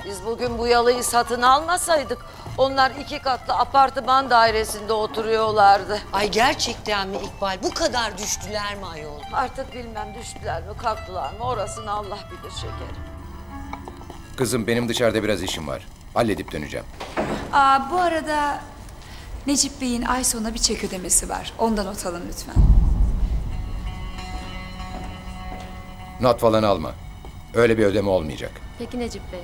Biz bugün bu yalıyı satın almasaydık Onlar iki katlı apartman dairesinde oturuyorlardı. Ay gerçekten mi İkbal? Bu kadar düştüler mi ayol? Artık bilmem düştüler mi kalktılar mı orasını Allah bilir şekerim. Kızım benim dışarıda biraz işim var. Halledip döneceğim. Aa, bu arada Necip Bey'in ay sonuna bir çek ödemesi var. Ondan not alın lütfen. Not falan alma. Öyle bir ödeme olmayacak. Peki Necip Bey.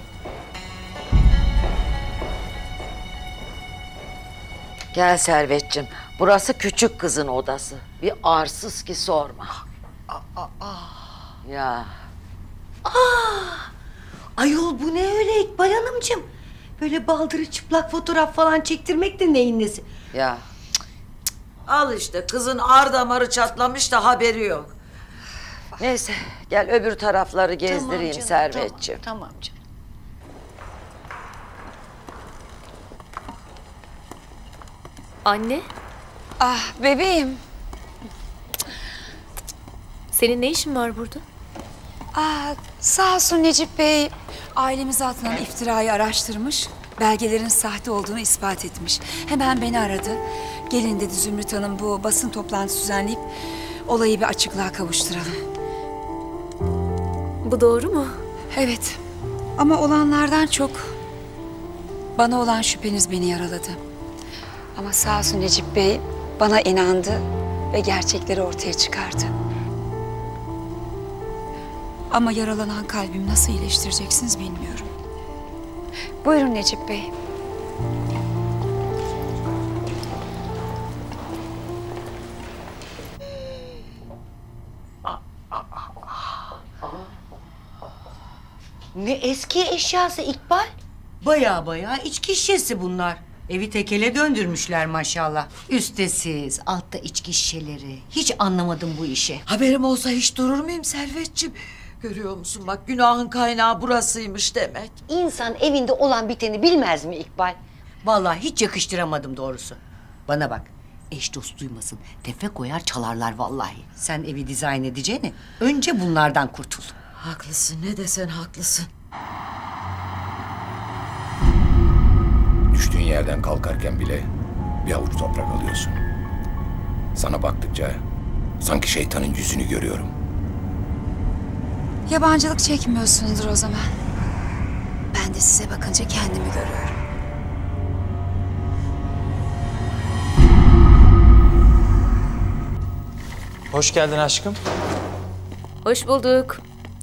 Gel Servetçim. Burası küçük kızın odası. Bir arsız ki sorma. Ya Ayol bu ne öyle İkbal Hanımcığım? Böyle baldırı çıplak fotoğraf falan çektirmek de neyin nesi? ya. Al işte kızın ar damarı çatlamış da haberi yok. Neyse gel öbür tarafları gezdireyim canım, Servetçim. Tamam, tamam canım. Anne, Ah bebeğim. senin ne işin var burada? Aa, sağ olsun Necip Bey ailemize atılan iftirayı araştırmış. Belgelerin sahte olduğunu ispat etmiş. Hemen beni aradı. Gelin dedi Zümrüt Hanım bu basın toplantısı düzenleyip olayı bir açıklığa kavuşturalım. Bu doğru mu? Evet. Ama olanlardan çok bana olan şüpheniz beni yaraladı. Ama sağ olsun Necip Bey bana inandı ve gerçekleri ortaya çıkardı. Ama yaralanan kalbimi nasıl iyileştireceksiniz bilmiyorum. Buyurun Necip Bey. Eski eşyası İkbal? Baya baya içki şişesi bunlar. Evi tekele döndürmüşler maşallah. Üstesiz, altta içki şişeleri. Hiç anlamadım bu işi. Haberim olsa hiç durur muyum Servetçim? Görüyor musun bak günahın kaynağı burasıymış demek. İnsan evinde olan biteni bilmez mi İkbal? Vallahi hiç yakıştıramadım doğrusu. Bana bak, eş dost duymasın. Tefe koyar çalarlar vallahi. Sen evi dizayn edeceğini önce bunlardan kurtul. Haklısın ne desen haklısın. Düştüğün yerden kalkarken bile bir avuç toprak alıyorsun. Sana baktıkça sanki şeytanın yüzünü görüyorum. Yabancılık çekmiyorsunuzdur o zaman. Ben de size bakınca kendimi görüyorum. Hoş geldin aşkım. Hoş bulduk.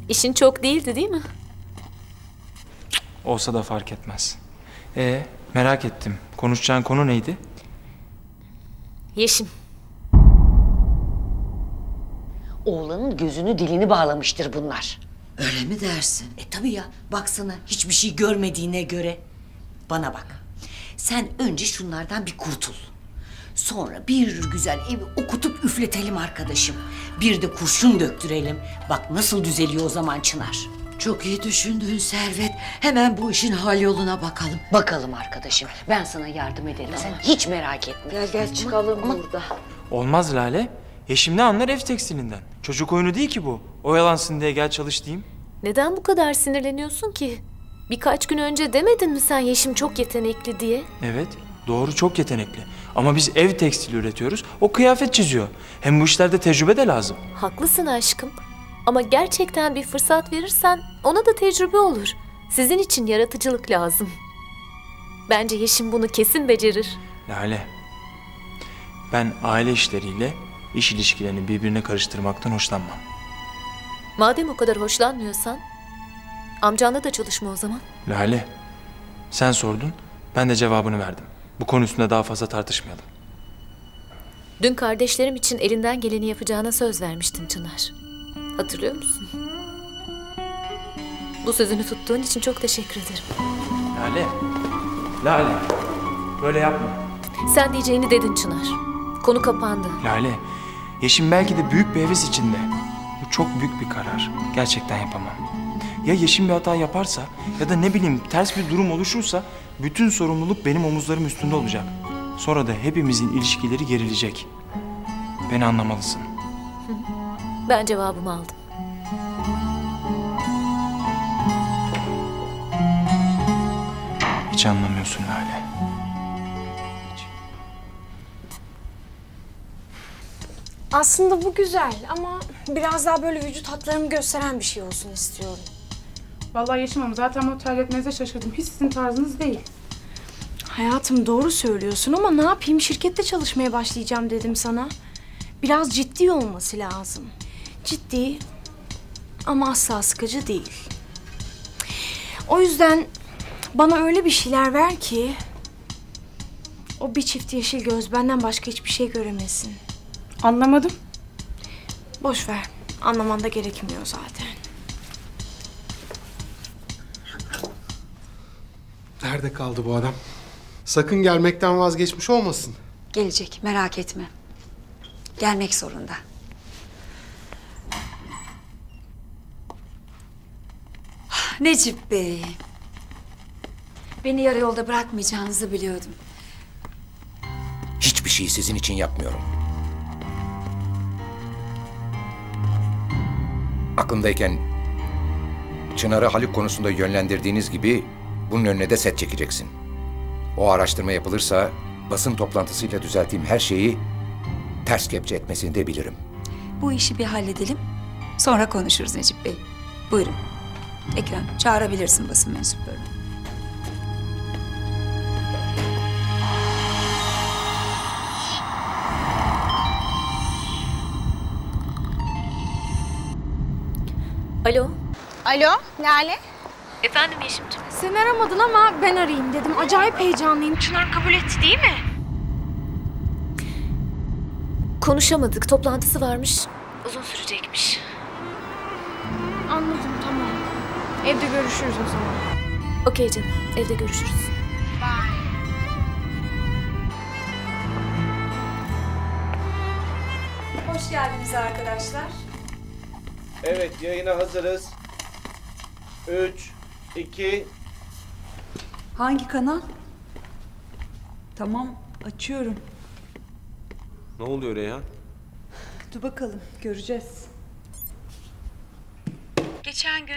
İşin çok değildi değil mi? Olsa da fark etmez. E merak ettim. Konuşacağın konu neydi? Yeşim. Oğlanın gözünü dilini bağlamıştır bunlar. Öyle mi dersin? E tabii ya. Baksana hiçbir şey görmediğine göre. Bana bak. Sen önce şunlardan bir kurtul. Sonra bir güzel evi okutup üfletelim arkadaşım. Bir de kurşun döktürelim. Bak nasıl düzeliyor o zaman Çınar. Çok iyi düşündün Servet. Hemen bu işin hal yoluna bakalım. Bakalım arkadaşım. Ben sana yardım ederim. Sen hiç merak etme. Gel gel çıkalım burada. Olmaz Lale. Yeşim ne anlar ev tekstilinden? Çocuk oyunu değil ki bu. Oyalansın diye gel çalış diyeyim. Neden bu kadar sinirleniyorsun ki? Birkaç gün önce demedin mi sen Yeşim çok yetenekli diye? Evet, doğru çok yetenekli. Ama biz ev tekstili üretiyoruz, o kıyafet çiziyor. Hem bu işlerde tecrübe de lazım. Haklısın aşkım. Ama gerçekten bir fırsat verirsen ona da tecrübe olur. Sizin için yaratıcılık lazım. Bence Yeşim bunu kesin becerir. Lale, ben aile işleriyle iş ilişkilerini birbirine karıştırmaktan hoşlanmam. Madem o kadar hoşlanmıyorsan, amcanla da çalışma o zaman. Lale, sen sordun, ben de cevabını verdim. Bu konu üstünde daha fazla tartışmayalım. Dün kardeşlerim için elinden geleni yapacağına söz vermiştin Çınar. Hatırlıyor musun? Bu sözünü tuttuğun için çok teşekkür ederim. Lale, Lale, böyle yapma. Sen diyeceğini dedin Çınar. Konu kapandı. Lale, Yeşim belki de büyük bir heves içinde. Bu çok büyük bir karar. Gerçekten yapamam. Ya Yeşim bir hata yaparsa ya da ne bileyim ters bir durum oluşursa bütün sorumluluk benim omuzlarım üstünde olacak. Sonra da hepimizin ilişkileri gerilecek. Beni anlamalısın. Ben cevabımı aldım. Hiç anlamıyorsun Lale. Aslında bu güzel ama biraz daha böyle vücut hatlarımı gösteren bir şey olsun istiyorum. Vallahi Yeşim Hanım zaten bunu tercih şaşırdım. Hiç sizin tarzınız değil. Hayatım doğru söylüyorsun ama ne yapayım şirkette çalışmaya başlayacağım dedim sana. Biraz ciddi olması lazım. Ciddi ama asla sıkıcı değil. O yüzden bana öyle bir şeyler ver ki o bir çift yeşil göz benden başka hiçbir şey göremesin. Anlamadım. Boş ver. Anlaman da gerekmiyor zaten. Nerede kaldı bu adam? Sakın gelmekten vazgeçmiş olmasın. Gelecek merak etme. Gelmek zorunda. Necip Bey. Beni yarı yolda bırakmayacağınızı biliyordum. Hiçbir şeyi sizin için yapmıyorum. Aklımdayken Çınar'ı Haluk konusunda yönlendirdiğiniz gibi bunun önüne de set çekeceksin. O araştırma yapılırsa basın toplantısıyla düzelttiğim her şeyi ters kepçe etmesini de bilirim. Bu işi bir halledelim. Sonra konuşuruz Necip Bey. Buyurun. Ekrem çağırabilirsin basın mensuplarını. Alo. Alo Lale. Efendim Yeşimciğim. Sen aramadın ama ben arayayım dedim. Acayip heyecanlıyım. Çınar kabul etti değil mi? Konuşamadık. Toplantısı varmış. Uzun sürecekmiş. Anladım tamam. Evde görüşürüz o zaman. Okey canım. Evde görüşürüz. Hoş geldiniz arkadaşlar. Evet yayına hazırız. 3, 2, Hangi kanal? Tamam, açıyorum. Ne oluyor Reyhan? Dur bakalım, göreceğiz. Geçen gün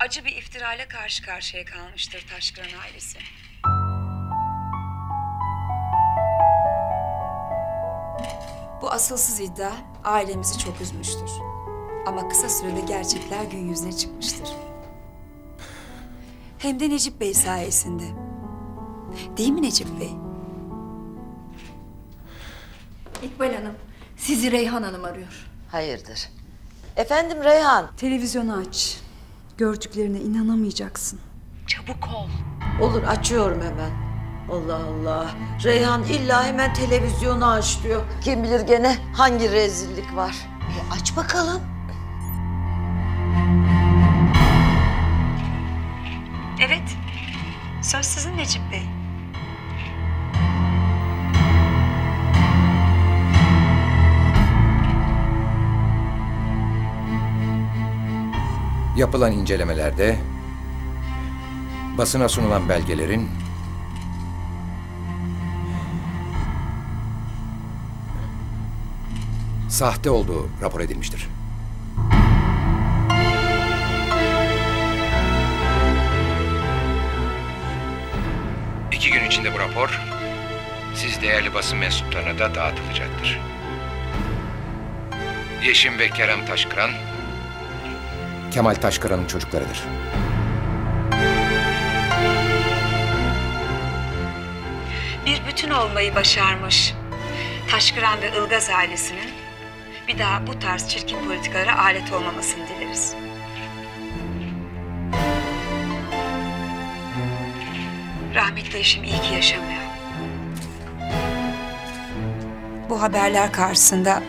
acı bir iftirayla karşı karşıya kalmıştır Taşkıran ailesi. Bu asılsız iddia ailemizi çok üzmüştür. Ama kısa sürede gerçekler gün yüzüne çıkmıştır. Hem de Necip Bey sayesinde. Değil mi Necip Bey? İkbal Hanım, sizi Reyhan Hanım arıyor. Hayırdır? Efendim Reyhan. Televizyonu aç. Gördüklerine inanamayacaksın. Çabuk ol. Olur açıyorum hemen. Allah Allah. Reyhan illa hemen televizyonu aç diyor. Kim bilir gene hangi rezillik var. E aç bakalım. Evet. Söz sizin Necip Bey. Yapılan incelemelerde basına sunulan belgelerin sahte olduğu rapor edilmiştir. İki gün içinde bu rapor siz değerli basın mensuplarına da dağıtılacaktır. Yeşim ve Kerem Taşkıran Kemal Taşkıran'ın çocuklarıdır. Bir bütün olmayı başarmış. Taşkıran ve Ilgaz ailesinin bir daha bu tarz çirkin politikalara alet olmamasını dileriz. Rahmetli eşim iyi ki yaşamıyor. Bu haberler karşısında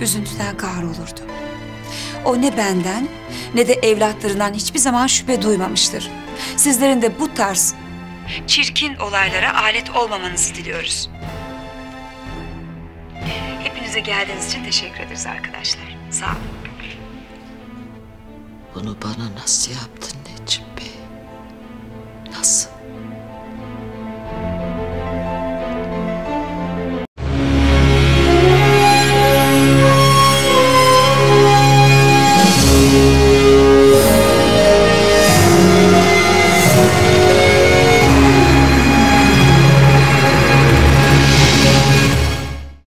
üzüntüden kahrolurdu. O ne benden ne de evlatlarından hiçbir zaman şüphe duymamıştır. Sizlerin de bu tarz çirkin olaylara alet olmamanızı diliyoruz. Hepinize geldiğiniz için teşekkür ederiz arkadaşlar. Sağ olun. Bunu bana nasıl yaptı?